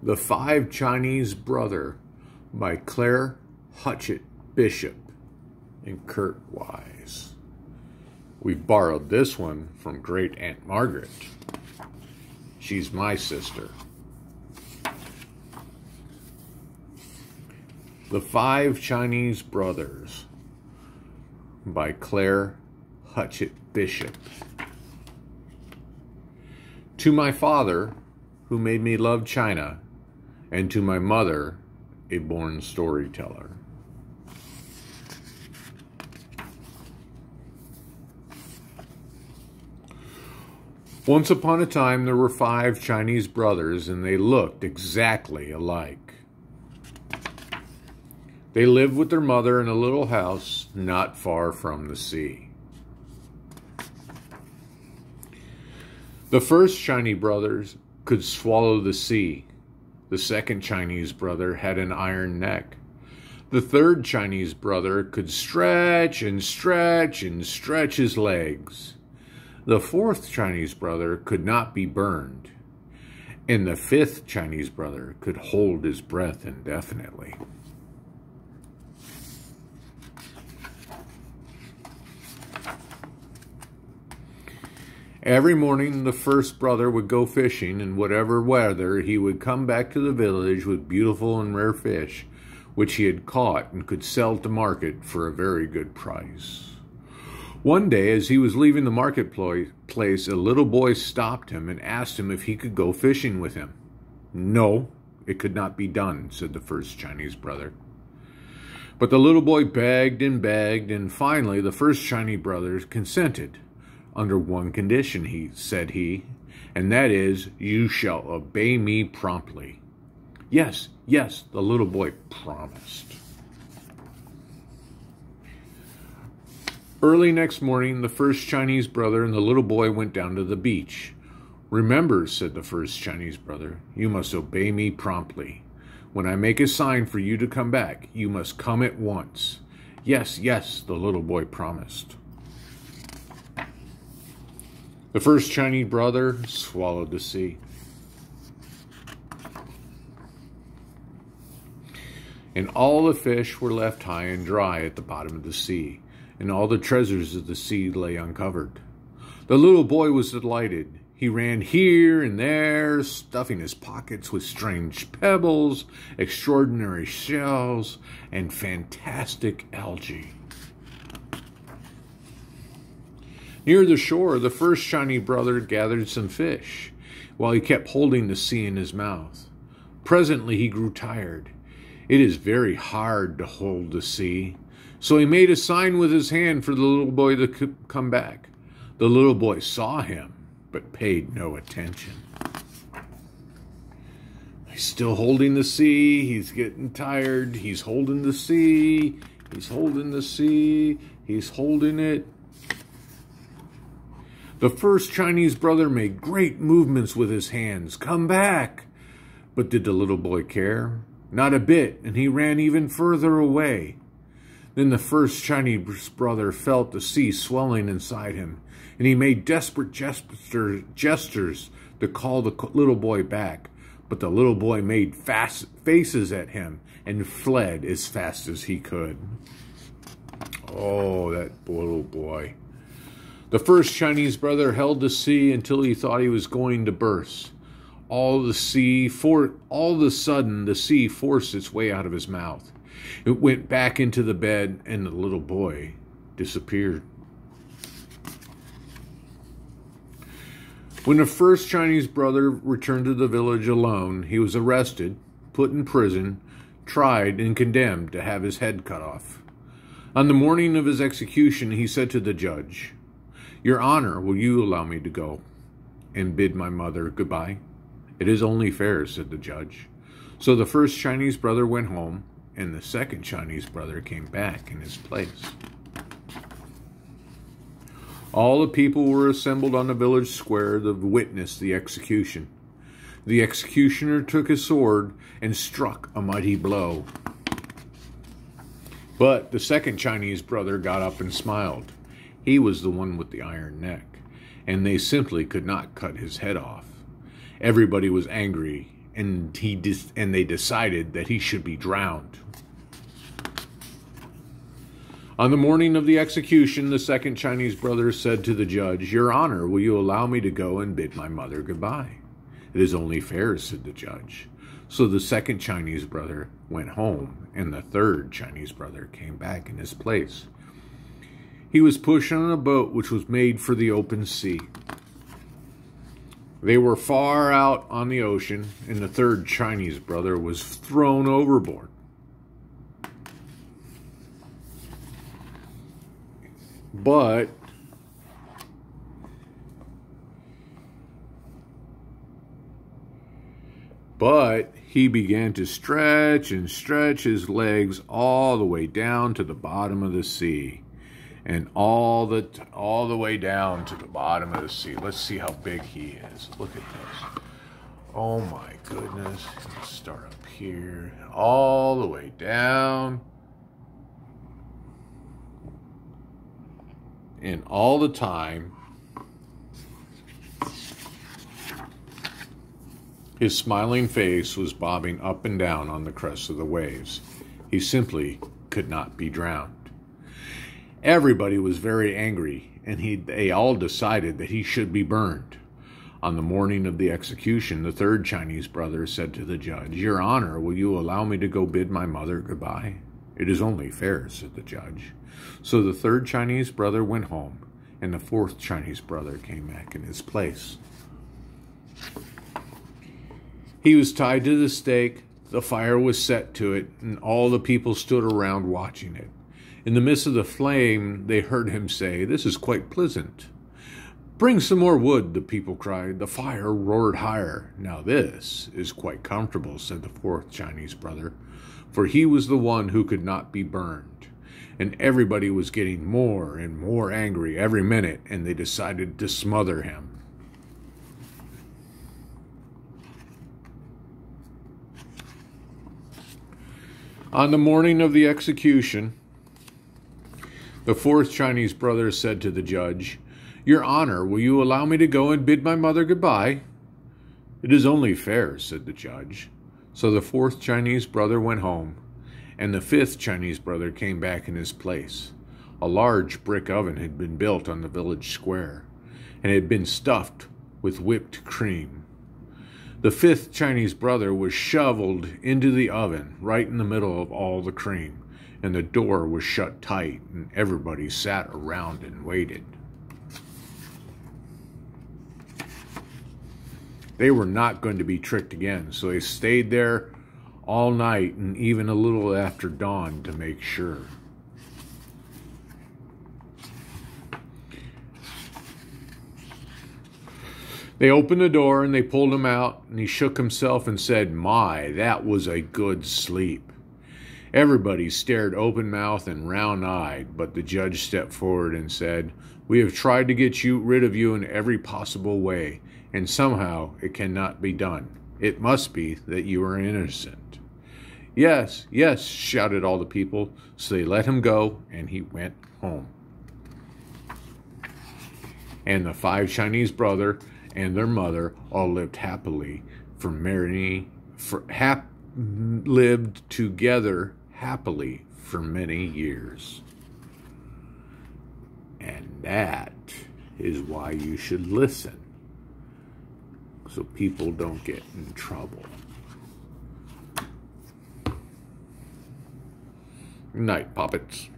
The Five Chinese Brother by Claire Huchet Bishop and Kurt Wiese. We borrowed this one from Great Aunt Margaret. She's my sister. The Five Chinese Brothers by Claire Huchet Bishop. To my father, who made me love China, and to my mother, a born storyteller. Once upon a time, there were five Chinese brothers, and they looked exactly alike. They lived with their mother in a little house not far from the sea. The first Chinese brothers could swallow the sea. The second Chinese brother had an iron neck. The third Chinese brother could stretch and stretch and stretch his legs. The fourth Chinese brother could not be burned. And the fifth Chinese brother could hold his breath indefinitely. Every morning, the first brother would go fishing, and whatever weather, he would come back to the village with beautiful and rare fish, which he had caught and could sell to market for a very good price. One day, as he was leaving the marketplace, a little boy stopped him and asked him if he could go fishing with him. No, it could not be done, said the first Chinese brother. But the little boy begged and begged, and finally the first Chinese brother consented under one condition, he said he, and that is, you shall obey me promptly. Yes, yes, the little boy promised. Early next morning, the first Chinese brother and the little boy went down to the beach. Remember, said the first Chinese brother, you must obey me promptly. When I make a sign for you to come back, you must come at once. Yes, yes, the little boy promised. The first Chinese brother swallowed the sea. And all the fish were left high and dry at the bottom of the sea, and all the treasures of the sea lay uncovered. The little boy was delighted. He ran here and there, stuffing his pockets with strange pebbles, extraordinary shells, and fantastic algae. Near the shore, the first Chinese brother gathered some fish, while he kept holding the sea in his mouth. Presently he grew tired. It is very hard to hold the sea. So he made a sign with his hand for the little boy to come back. The little boy saw him, but paid no attention. He's still holding the sea. He's getting tired. He's holding the sea. He's holding the sea. He's holding it. The first Chinese brother made great movements with his hands. Come back! But did the little boy care? Not a bit, and he ran even further away. Then the first Chinese brother felt the sea swelling inside him, and he made desperate gesture, gestures to call the little boy back. But the little boy made fast faces at him and fled as fast as he could. Oh, that little boy. The first Chinese brother held the sea until he thought he was going to burst. All the sea, for all of a sudden, the sea forced its way out of his mouth. It went back into the bed, and the little boy disappeared. When the first Chinese brother returned to the village alone, he was arrested, put in prison, tried, and condemned to have his head cut off. On the morning of his execution, he said to the judge, your Honor, will you allow me to go and bid my mother goodbye? It is only fair, said the judge. So the first Chinese brother went home, and the second Chinese brother came back in his place. All the people were assembled on the village square to witness the execution. The executioner took his sword and struck a mighty blow. But the second Chinese brother got up and smiled. He was the one with the iron neck, and they simply could not cut his head off. Everybody was angry, and he dis- and they decided that he should be drowned. On the morning of the execution, the second Chinese brother said to the judge, Your Honor, will you allow me to go and bid my mother goodbye? It is only fair, said the judge. So the second Chinese brother went home, and the third Chinese brother came back in his place. He was pushed on a boat which was made for the open sea. They were far out on the ocean, and the third Chinese brother was thrown overboard. But but he began to stretch and stretch his legs all the way down to the bottom of the sea and all the all the way down to the bottom of the sea. Let's see how big he is. Look at this. Oh my goodness. Let's start up here. All the way down and all the time, his smiling face was bobbing up and down on the crest of the waves. He simply could not be drowned. Everybody was very angry, and he, they all decided that he should be burned. On the morning of the execution, the third Chinese brother said to the judge, Your Honor, will you allow me to go bid my mother goodbye? It is only fair, said the judge. So the third Chinese brother went home, and the fourth Chinese brother came back in his place. He was tied to the stake, the fire was set to it, and all the people stood around watching it. In the midst of the flame, they heard him say, This is quite pleasant. Bring some more wood, the people cried. The fire roared higher. Now this is quite comfortable, said the fourth Chinese brother, for he was the one who could not be burned and everybody was getting more and more angry every minute, and they decided to smother him. On the morning of the execution, the fourth Chinese brother said to the judge, Your Honor, will you allow me to go and bid my mother goodbye? It is only fair, said the judge. So the fourth Chinese brother went home and the fifth Chinese brother came back in his place. A large brick oven had been built on the village square, and had been stuffed with whipped cream. The fifth Chinese brother was shoveled into the oven right in the middle of all the cream, and the door was shut tight, and everybody sat around and waited. They were not going to be tricked again, so they stayed there all night and even a little after dawn to make sure. They opened the door and they pulled him out, and he shook himself and said, My, that was a good sleep. Everybody stared open mouthed and round eyed, but the judge stepped forward and said, We have tried to get you rid of you in every possible way, and somehow it cannot be done. It must be that you are innocent. Yes, yes, shouted all the people. So they let him go, and he went home. And the five Chinese brother and their mother all lived happily for many for hap, lived together happily for many years. And that is why you should listen so people don't get in trouble. Night, puppets.